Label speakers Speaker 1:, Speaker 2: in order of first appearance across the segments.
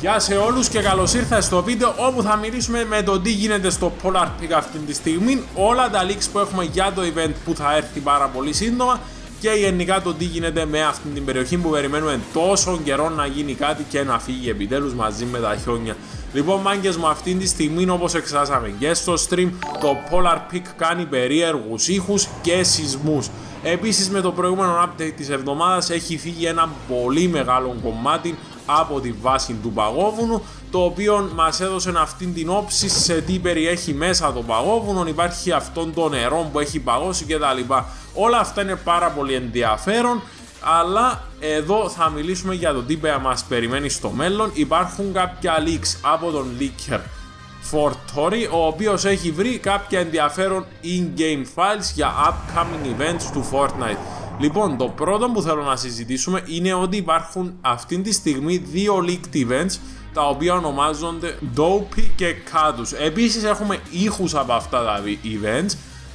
Speaker 1: Γεια σε όλους και καλώς ήρθατε στο βίντεο όπου θα μιλήσουμε με το τι γίνεται στο Polar Peak αυτή τη στιγμή όλα τα leaks που έχουμε για το event που θα έρθει πάρα πολύ σύντομα και γενικά το τι γίνεται με αυτή την περιοχή που περιμένουμε τόσο καιρό να γίνει κάτι και να φύγει επιτέλους μαζί με τα χιόνια. Λοιπόν μάγκες μου αυτή τη στιγμή όπως εξετάσαμε και στο stream το Polar Peak κάνει περίεργους ήχους και σεισμούς. Επίσης με το προηγούμενο update της εβδομάδας έχει φύγει ένα πολύ μεγάλο κομμάτι από τη βάση του παγόβουνου το οποίο μας έδωσε αυτή την όψη σε τι περιέχει μέσα το παγόβουνο υπάρχει αυτόν το νερό που έχει παγώσει κτλ. Όλα αυτά είναι πάρα πολύ ενδιαφέρον αλλά εδώ θα μιλήσουμε για το τι μας περιμένει στο μέλλον υπάρχουν κάποια leaks από τον leaker Fortori ο οποίος έχει βρει κάποια ενδιαφέρον in-game files για upcoming events του Fortnite Λοιπόν, το πρώτο που θέλω να συζητήσουμε είναι ότι υπάρχουν αυτή τη στιγμή δύο leaked events τα οποία ονομάζονται Dopey και Cadus. Επίσης έχουμε ήχους από αυτά τα events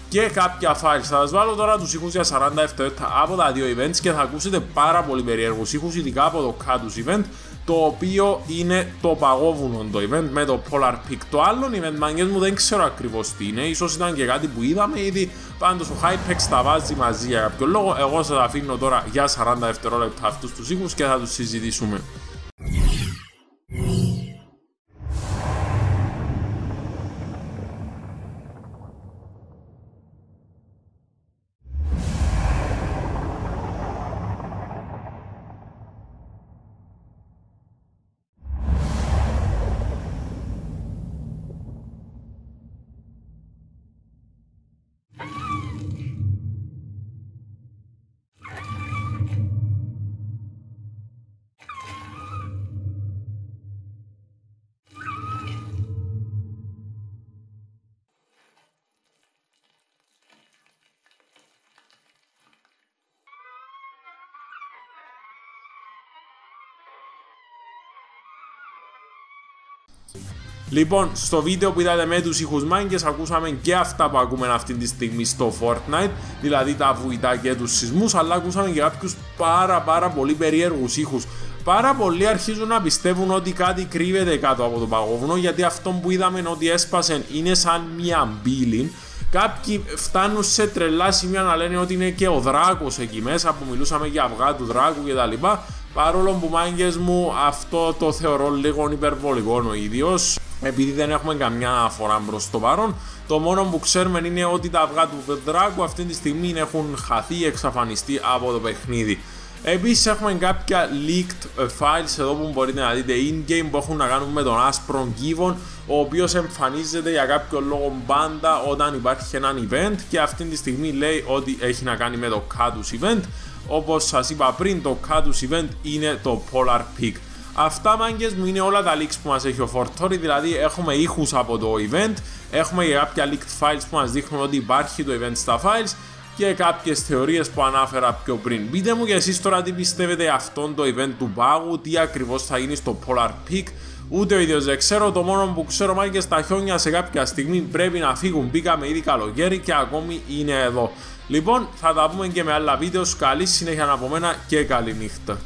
Speaker 1: και κάποια files. Θα σας βάλω τώρα τους ήχους για 40 δευτερόλεπτα από τα δύο events και θα ακούσετε πάρα πολύ περίεργους ήχους, ειδικά από το Cadus event το οποίο είναι το παγόβουνο το event με το Polar Peak. Το άλλο event μαγκές μου δεν ξέρω ακριβώς τι είναι, ίσως ήταν και κάτι που είδαμε ήδη, πάντως ο Hypex τα βάζει μαζί για κάποιο λόγο. Εγώ σας αφήνω τώρα για 40 δευτερόλεπτα αυτούς τους ήχους και θα τους συζητήσουμε. Λοιπόν, στο βίντεο που είδατε με τους ήχους μάγκες ακούσαμε και αυτά που ακούμε αυτή τη στιγμή στο Fortnite δηλαδή τα βουητά και τους σεισμούς αλλά ακούσαμε και κάποιους πάρα πάρα πολύ περίεργους ήχους Πάρα πολλοί αρχίζουν να πιστεύουν ότι κάτι κρύβεται κάτω από το παγόβουνο γιατί αυτό που είδαμε ότι έσπασε είναι σαν μια μπύλη Κάποιοι φτάνουν σε τρελά σημεία να λένε ότι είναι και ο δράκος εκεί μέσα που μιλούσαμε για αυγά του δράκου κτλ. Παρόλο που μάγκες μου αυτό το θεωρώ λίγο υπερβολικό ο ίδιος επειδή δεν έχουμε καμιά αφορά προ το παρόν. Το μόνο που ξέρουμε είναι ότι τα αυγά του Δράκου αυτή τη στιγμή έχουν χαθεί, εξαφανιστεί από το παιχνίδι. Επίσης έχουμε κάποια leaked files εδώ που μπορείτε να δείτε in-game που έχουν να κάνουν με τον άσπρο Gibbon ο οποίος εμφανίζεται για κάποιο λόγο μπάντα όταν υπάρχει ένα event και αυτή τη στιγμή λέει ότι έχει να κάνει με το Cadus event όπως σας είπα πριν το Cadus event είναι το Polar Peak Αυτά μάγκες μου είναι όλα τα leaks που μας έχει ο Fortori, δηλαδή έχουμε ήχους από το event, έχουμε κάποια leaked files που μας δείχνουν ότι υπάρχει το event στα files και κάποιες θεωρίες που ανάφερα πιο πριν. Πείτε μου και εσείς τώρα τι πιστεύετε αυτόν το event του πάγου, τι ακριβώς θα γίνει στο Polar Peak, Ούτε ο ίδιος δεν ξέρω. Το μόνο που ξέρω μάγκε στα χιόνια σε κάποια στιγμή πρέπει να φύγουν. Μπήκαμε ήδη καλοκαίρι και ακόμη είναι εδώ. Λοιπόν, θα τα πούμε και με άλλα βίντεο. Καλή συνέχεια από μένα και καλή νύχτα.